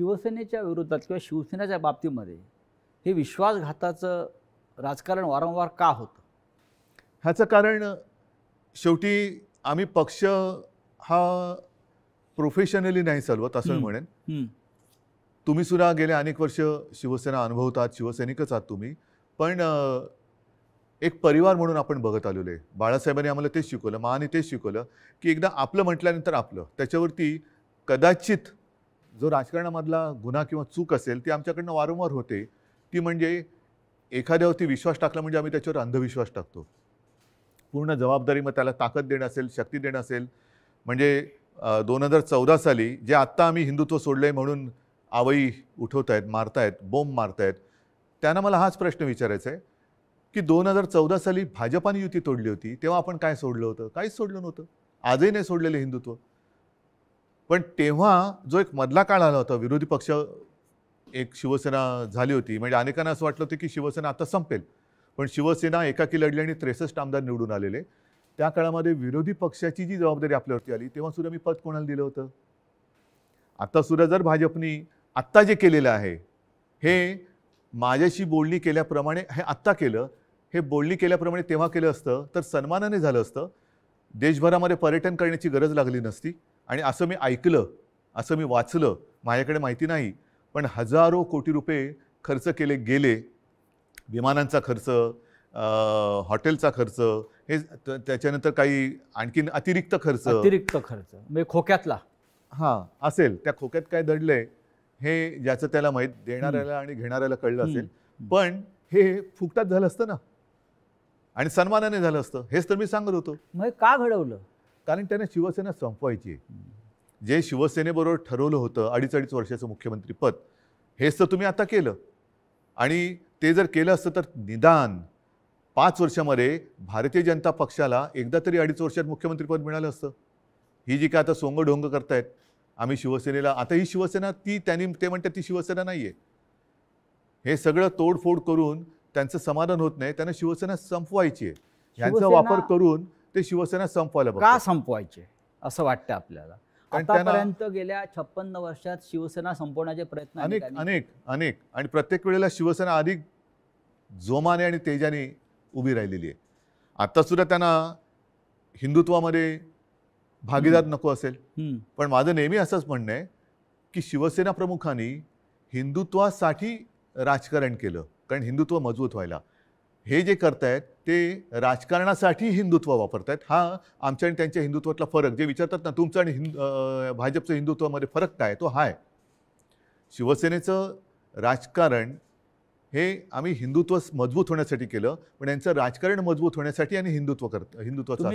शिवसेनेच्या विरोधात किंवा शिवसेनेच्या बाबतीमध्ये हे विश्वासघाताचं राजकारण वारंवार का होतं? ह्याचं कारण शेवटी आम्ही पक्ष हा प्रोफेशनली नाही चालवत असं मी. म्हणेन. तुम्ही सुद्धा गेले अनेक वर्ष शिवसेना अनुभवतात शिवसैनिकच आहात तुम्ही. पण एक परिवार म्हणून आपण बघत आलेलो आहे. बाळासाहेबांनी आम्हाला तेच शिकवलं महाने तेच शिकवलं की एकदा आपलं म्हटल्यानंतर आपलं. त्याच्यावरती कदाचित जो राजकारणामधला गुन्हा किंवा चूक असेल ती आमच्याकडनं वारंवार होते. ती म्हणजे एखाद्यावरती विश्वास टाकला म्हणजे आम्ही त्याच्यावर अंधविश्वास टाकतो. पूर्ण जबाबदारी मग त्याला ताकद देणं असेल शक्ती देणं असेल. म्हणजे दोन हजार चौदा साली जे आत्ता आम्ही हिंदुत्व सोडलं आहे म्हणून आवई उठवत आहेत मारतायत बोंब मारतायत त्यांना मला हाच प्रश्न विचारायचा आहे की दोन हजार चौदा साली भाजपाने युती तोडली होती तेव्हा आपण काय सोडलं होतं? काहीच सोडलं नव्हतं. आजही नाही सोडलेलं हिंदुत्व. पण तेव्हा जो एक मधला काळ आला होता विरोधी पक्ष एक शिवसेना झाली होती म्हणजे अनेकांना असं वाटलं होतं की शिवसेना आता संपेल. पण शिवसेना एकाकी लढली आणि त्रेसष्ट आमदार निवडून आलेले. त्या काळामध्ये विरोधी पक्षाची जी जबाबदारी आपल्यावरती आली तेव्हा सुद्धा मी पद कोणाला दिलं होतं? आता सुद्धा जर भाजपनी आत्ता जे केलेलं आहे हे माझ्याशी बोलणी केल्याप्रमाणे हे आत्ता केलं हे बोलणी केल्याप्रमाणे तेव्हा केलं असतं तर सन्मानाने झालं असतं. देशभरामध्ये पर्यटन करण्याची गरज लागली नसती. आणि असं मी ऐकलं असं मी वाचलं माझ्याकडे माहिती नाही पण हजारो कोटी रुपये खर्च केले गेले. विमानांचा खर्च हॉटेलचा खर्च हे त्याच्यानंतर काही आणखीन अतिरिक्त खर्च. अतिरिक्त खर्च म्हणजे खोक्यातला. हां असेल. त्या खोक्यात काय दडलंय हे ज्याचं त्याला माहीत देणाऱ्याला आणि घेणाऱ्याला कळलं असेल. पण हे फुकटात झालं असतं ना. आणि सन्मानाने झालं असतं. हेच तर मी सांगत होतो. मग का घडवलं? कारण त्यांना शिवसेना संपवायची जे शिवसेनेबरोबर ठरवलं होतं अडीच अडीच वर्षाचं मुख्यमंत्रीपद हेच तर तुम्ही आता केलं. आणि ते जर केलं असतं तर निदान पाच वर्षामध्ये भारतीय जनता पक्षाला एकदा तरी अडीच वर्षात मुख्यमंत्रीपद मिळालं असतं. ही जी काय आता सोंग ढोंग करतायत आम्ही शिवसेनेला आता ही शिवसेना ती त्यांनी ते म्हणतात ती शिवसेना नाही आहे हे सगळं तोडफोड करून त्यांचं समाधान होत नाही त्यांना शिवसेना संपवायची आहे. शिवसेना- वापर करून ते शिवसेना संपवायला का. संपवायचे? असं वाटतं आपल्याला. आतापर्यंत गेल्या छप्पन्न वर्षात शिवसेना संपवण्याचे प्रयत्न अनेक अनेक अनेक. आणि प्रत्येक वेळेला शिवसेना अधिक जोमाने आणि तेजाने उभी राहिलेली आहे. आता सुद्धा त्यांना हिंदुत्वामध्ये भागीदार नको असेल. पण माझं नेहमी असंच म्हणणं आहे की शिवसेना प्रमुखांनी हिंदुत्वासाठी राजकारण केलं. कारण हिंदुत्व मजबूत व्हायला. हे जे करतायत ते राजकारणासाठी हिंदुत्व वापरतायत हा आमच्या आणि त्यांच्या हिंदुत्वातला फरक जे विचारतात ना तुमचं आणि हिंद भाजपचं हिंदुत्वामध्ये फरक काय तो हा आहे शिवसेनेचं राजकारण हे आम्ही हिंदुत्व मजबूत होण्यासाठी केलं पण यांचं राजकारण मजबूत होण्यासाठी आणि हिंदुत्व करत हिंदुत्वाचा.